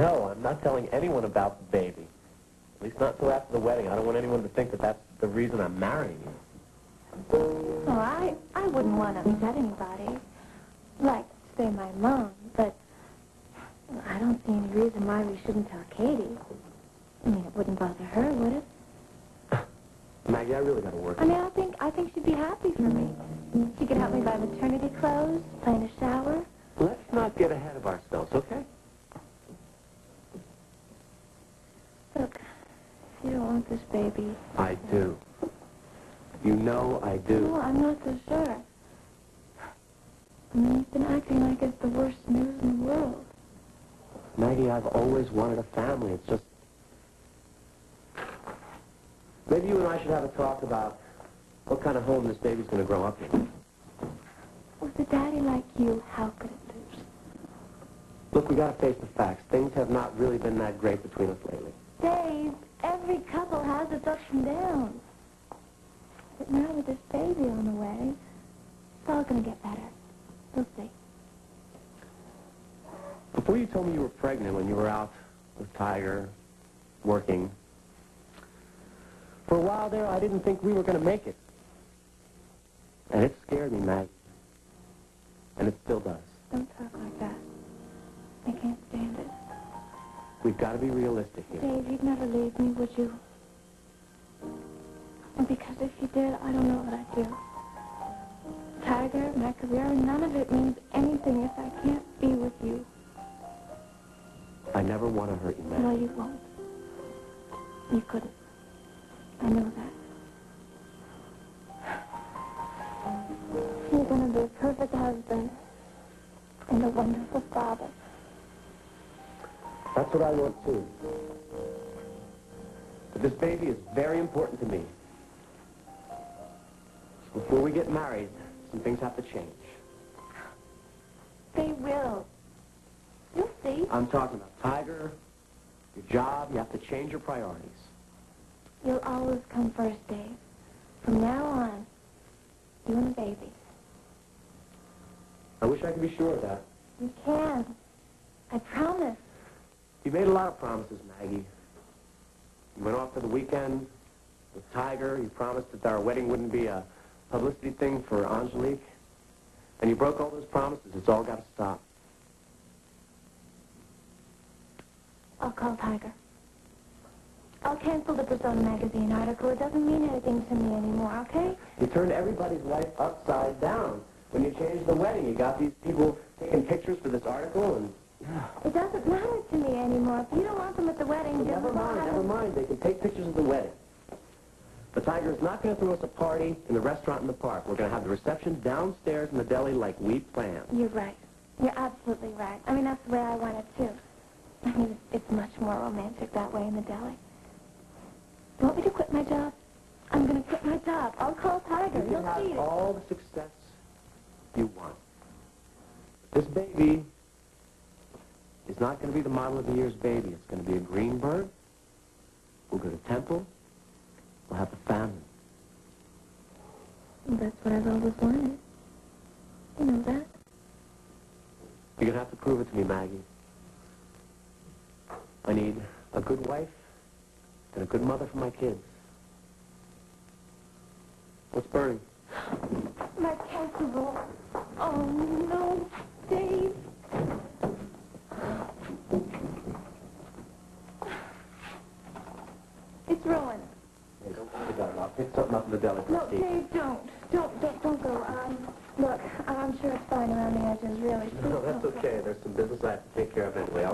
No, I'm not telling anyone about the baby. At least not until after the wedding. I don't want anyone to think that that's the reason I'm marrying you. Oh, I, I wouldn't want to upset anybody. Like, say, my mom, but I don't see any reason why we shouldn't tell Katie. I mean, it wouldn't bother her, would it? Maggie, I really got to work. I mean, I think I think she'd be happy for me. She could help me buy maternity clothes, play in a shower. Let's not get ahead of ourselves, okay? Look, if you don't want this baby, I do. You know I no, do. I'm not so sure. I mean, you've been acting like it's the worst news in the world. Maggie, I've always wanted a family. It's just... Maybe you and I should have a talk about what kind of home this baby's going to grow up in. With a daddy like you, how could it lose? Look, we got to face the facts. Things have not really been that great between us lately. Dave, every couple has its ups and downs. But now with this baby on the way, it's all going to get better. We'll see. Before you told me you were pregnant when you were out with Tiger, working, for a while there, I didn't think we were going to make it. And it scared me, Maggie. And it still does. Don't talk like that. We've got to be realistic here. Dave, you'd never leave me, would you? Because if you did, I don't know what I'd do. Tiger, my career, none of it means anything if I can't be with you. I never want to hurt you, Maggie. No, you won't. You couldn't. I know that. You're going to be a perfect husband and a wonderful father. That's what I want, too. But this baby is very important to me. Before we get married, some things have to change. They will. You'll see. I'm talking about Tiger, your job. You have to change your priorities. You'll always come first, Dave. From now on, you and the baby. I wish I could be sure of that. You can. You made a lot of promises, Maggie. You went off for the weekend with Tiger. You promised that our wedding wouldn't be a publicity thing for Angelique. And you broke all those promises. It's all got to stop. I'll call Tiger. I'll cancel the Persona magazine article. It doesn't mean anything to me anymore, okay? You turned everybody's life upside down. When you changed the wedding, you got these people taking pictures for this article, and It doesn't matter to me anymore. If you don't want them at the wedding, Well, never mind, never mind. They can take pictures of the wedding. The Tiger's not going to throw us a party in the restaurant in the park. We're going to have the reception downstairs in the deli like we planned. You're right. You're absolutely right. I mean, that's the way I want it, too. I mean, it's, much more romantic that way in the deli. You want me to quit my job? I'm going to quit my job. I'll call Tiger. You see have all the success you want. This baby is not going to be the model of the year's baby. It's going to be a Greenberg. We'll go to Temple. We'll have a family. That's what I've always wanted. You know that. You're going to have to prove it to me, Maggie. I need a good wife and a good mother for my kids. What's burning? My casserole. Oh, no, Dave. It's ruined. Hey, don't worry about it. I'll pick something up in the deli No, Dave, don't. Don't, don't, don't go. Um, look, I'm sure it's fine around the edges, really. Please No, that's okay. There's some business I have to take care of anyway.